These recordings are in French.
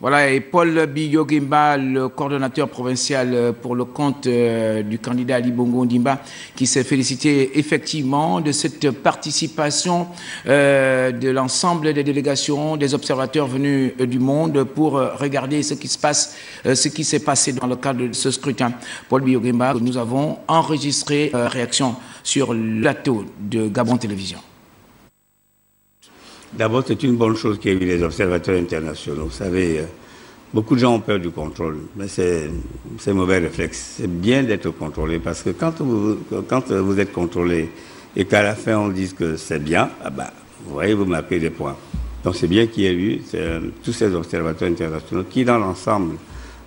Voilà, et Paul Biyogimba, le coordonnateur provincial pour le compte euh, du candidat Ali Bongo Ndimba, qui s'est félicité effectivement de cette participation euh, de l'ensemble des délégations, des observateurs venus euh, du monde pour regarder ce qui se passe, ce qui s'est passé dans le cadre de ce scrutin. Paul Biyogimba, nous avons enregistré réaction sur le plateau de Gabon Télévision. D'abord, c'est une bonne chose qu'il y ait eu les observateurs internationaux. Vous savez, euh, beaucoup de gens ont peur du contrôle, mais c'est un mauvais réflexe. C'est bien d'être contrôlé parce que quand vous, êtes contrôlé et qu'à la fin on dise que c'est bien, ah bah, vous voyez, vous marquez des points. Donc c'est bien qu'il y ait eu euh, tous ces observateurs internationaux qui, dans l'ensemble,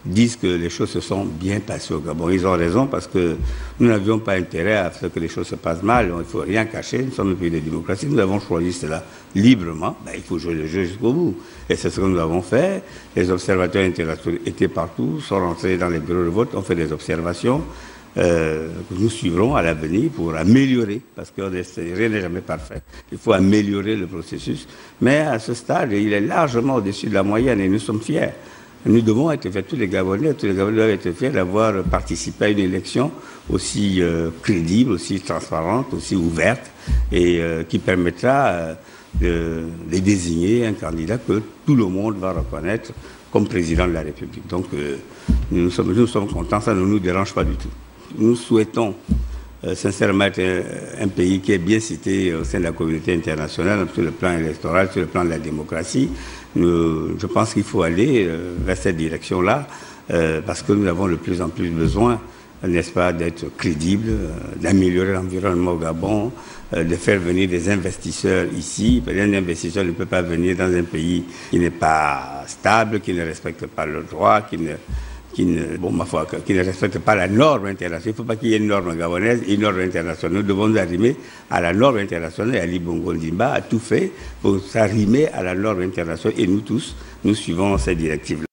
disent que les choses se sont bien passées au Gabon. Ils ont raison parce que nous n'avions pas intérêt à ce que les choses se passent mal. Il ne faut rien cacher. Nous sommes un pays de démocratie. Nous avons choisi cela librement. Ben, il faut jouer le jeu jusqu'au bout. Et c'est ce que nous avons fait. Les observateurs internationaux étaient partout, sont rentrés dans les bureaux de vote, ont fait des observations. Euh, que nous suivrons à l'avenir pour améliorer, parce que rien n'est jamais parfait. Il faut améliorer le processus. Mais à ce stade, il est largement au-dessus de la moyenne et nous sommes fiers. Nous devons être fiers, tous les Gabonais, tous les Gabonais doivent être fiers d'avoir participé à une élection aussi euh, crédible, aussi transparente, aussi ouverte, et euh, qui permettra euh, de, désigner un candidat que tout le monde va reconnaître comme président de la République. Donc nous, sommes, nous sommes contents, ça ne nous dérange pas du tout. Nous souhaitons sincèrement être un, pays qui est bien cité au sein de la communauté internationale sur le plan électoral, sur le plan de la démocratie, je pense qu'il faut aller euh, vers cette direction-là euh, parce que nous avons de plus en plus besoin, n'est-ce pas, d'être crédibles, euh, d'améliorer l'environnement au Gabon, de faire venir des investisseurs ici. Un investisseur ne peut pas venir dans un pays qui n'est pas stable, qui ne respecte pas le droit, qui ne qui ne, bon, ma foi, qui ne respecte pas la norme internationale. Il ne faut pas qu'il y ait une norme gabonaise une norme internationale. Nous devons arrimer à la norme internationale. Et Ali Bongo Ndimba a tout fait pour s'arrimer à la norme internationale. Et nous tous, nous suivons cette directive-là.